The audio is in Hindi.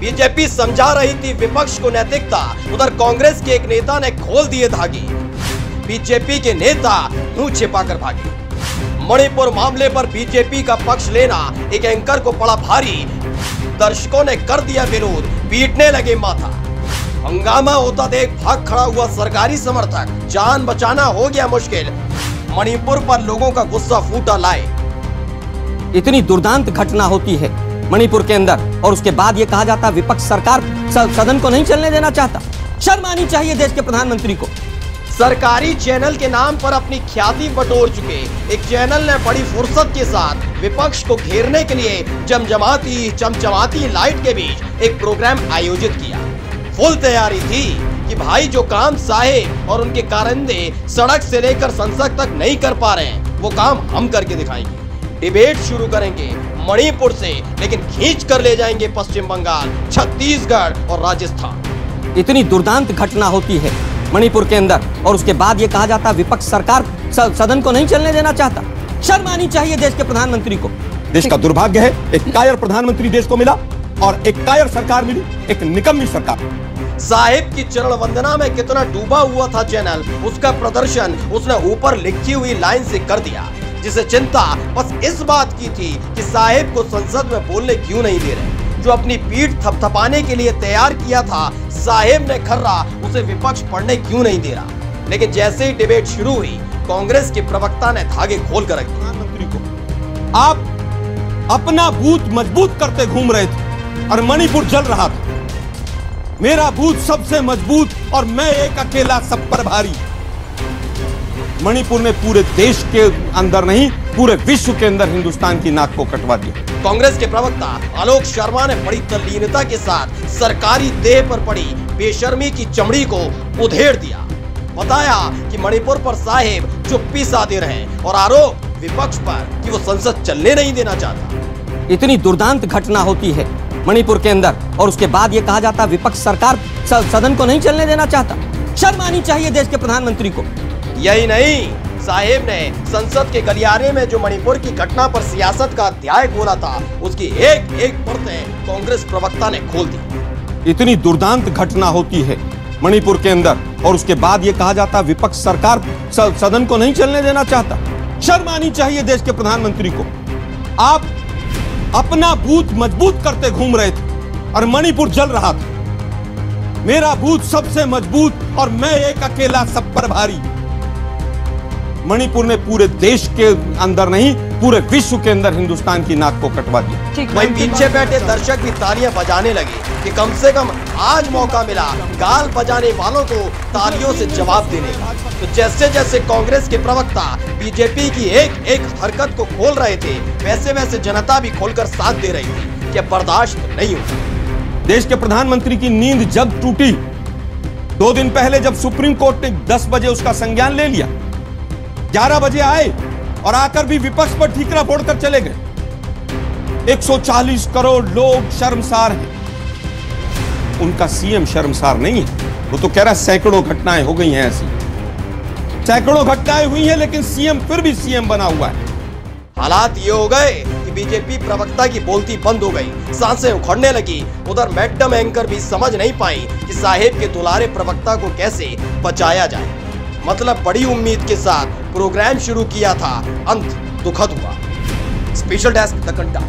बीजेपी समझा रही थी विपक्ष को नैतिकता। उधर कांग्रेस के एक नेता ने खोल दिए धागे। बीजेपी के नेता मुँह छिपाकर भागे। मणिपुर मामले पर बीजेपी का पक्ष लेना एक एंकर को पड़ा भारी। दर्शकों ने कर दिया विरोध, पीटने लगे माथा। हंगामा होता देख भाग खड़ा हुआ सरकारी समर्थक। जान बचाना हो गया मुश्किल। मणिपुर पर लोगों का गुस्सा फूटा लाए। इतनी दुर्दांत घटना होती है। मणिपुर के अंदर। और उसके बाद ये कहा जाता विपक्ष सरकार सदन को नहीं चलने देना चाहता। शर्म आनी चाहिए देश के प्रधानमंत्री को। सरकारी चैनल के नाम पर अपनी ख्याति बटोर चुके। एक चैनल ने बड़ी फुर्सत के साथ विपक्ष को घेरने के लिए जमजमाती चमचमाती लाइट के बीच एक प्रोग्राम आयोजित किया। फुल तैयारी थी कि भाई जो काम साहेब और उनके कारिंदे सड़क से लेकर संसद तक नहीं कर पा रहे हैं, वो काम हम करके दिखाएँगे। डिबेट शुरू करेंगे। मणिपुर से लेकिन खींच कर ले जाएँगे पश्चिम बंगाल छत्तीसगढ़ और राजस्थान। इतनी दुर्दांत घटना होती है मणिपुर के अंदर और उसके बाद ये कहा जाता विपक्ष सरकार सदन को नहीं चलने देना चाहता। शर्म आनी चाहिए देश के प्रधानमंत्री को। देश का दुर्भाग्य है एक कायर प्रधानमंत्री देश को मिला और एक कायर सरकार मिली एक निकम्मी सरकार। साहिब की चरण वंदना में कितना डूबा हुआ था चैनल उसका प्रदर्शन उसने ऊपर लिखी हुई लाइन से कर दिया। जिसे चिंता बस इस बात की थी कि साहिब को संसद में बोलने क्यों नहीं दे रहे? जो अपनी पीठ थपथपाने के लिए तैयार किया था साहिब ने खर्रा उसे विपक्ष पढ़ने क्यों नहीं दे रहा? लेकिन जैसे ही डिबेट शुरू हुई कांग्रेस के प्रवक्ता ने धागे खोल कर रख प्रधानमंत्री को। आप अपना बूथ मज़बूत करते घूम रहे थे और मणिपुर जल रहा था। मेरा बूथ सबसे मज़बूत और मैं एक अकेला सब पर भारी। मणिपुर ने पूरे देश के अंदर नहीं पूरे विश्व के अंदर हिंदुस्तान की नाक को कटवा दिया। कांग्रेस के प्रवक्ता आलोक शर्मा ने बड़ी तल्लीनता के साथ सरकारी देह पर पड़ी बेशर्मी की चमड़ी को उधेड़ दिया। बताया कि मणिपुर पर साहेब चुप्पी साधे रहे और आरोप विपक्ष पर कि वो संसद चलने नहीं देना चाहता। इतनी दुर्दांत घटना होती है मणिपुर के अंदर और उसके बाद ये कहा जाता विपक्ष सरकार सदन को नहीं चलने देना चाहता। शर्म आनी चाहिए देश के प्रधानमंत्री को। यही नहीं। साहेब ने संसद के गलियारे में जो मणिपुर की घटना पर सियासत का अध्याय खोला था, उसकी एक एक परतें कांग्रेस प्रवक्ता ने खोल दी। इतनी दुर्दांत घटना होती है मणिपुर के अंदर, और उसके बाद ये कहा जाता विपक्ष सरकार सदन को नहीं चलने देना चाहता। शर्म आनी चाहिए देश के प्रधानमंत्री को। आप अपना बूथ मज़बूत करते घूम रहे थे, और मणिपुर जल रहा था। मेरा बूथ सबसे मज़बूत, और मैं एक अकेला सब पर भारी मणिपुर ने पूरे देश के अंदर नहीं पूरे विश्व के अंदर हिंदुस्तान की नाक को कटवा दिया। वही पीछे बैठे दर्शक भी तालियाँ बजाने लगे कि कम से कम आज मौका मिला गाल बजाने वालों को तालियों से जवाब देने का। तो जैसे जैसे कांग्रेस के प्रवक्ता बीजेपी की एक एक हरकत को खोल रहे थे वैसे वैसे जनता भी खोलकर साथ दे रही थी कि बर्दाश्त नहीं होगा। देश के प्रधानमंत्री की नींद जब टूटी दो दिन पहले जब सुप्रीम कोर्ट ने 10 बजे उसका संज्ञान ले लिया 11 बजे आए और आकर भी विपक्ष पर ठीकरा फोड़कर चले गए। 140 करोड़ लोग शर्मसार हैं। उनका सीएम शर्मसार नहीं है। वो तो कह रहा है सैकड़ों घटनाएँ हो गई हैं ऐसी। सैकड़ों घटनाएँ हुई हैं, लेकिन सीएम फिर भी सीएम बना हुआ है। हालात ये हो गए कि बीजेपी प्रवक्ता की बोलती बंद हो गई। साँसें उखड़ने लगी। उधर मैडम एंकर भी समझ नहीं पाई कि साहेब के दुलारे प्रवक्ता को कैसे बचाया जाए। मतलब बड़ी उम्मीद के साथ प्रोग्राम शुरू किया था। अंत दुखद हुआ। स्पेशल डेस्क द घंटा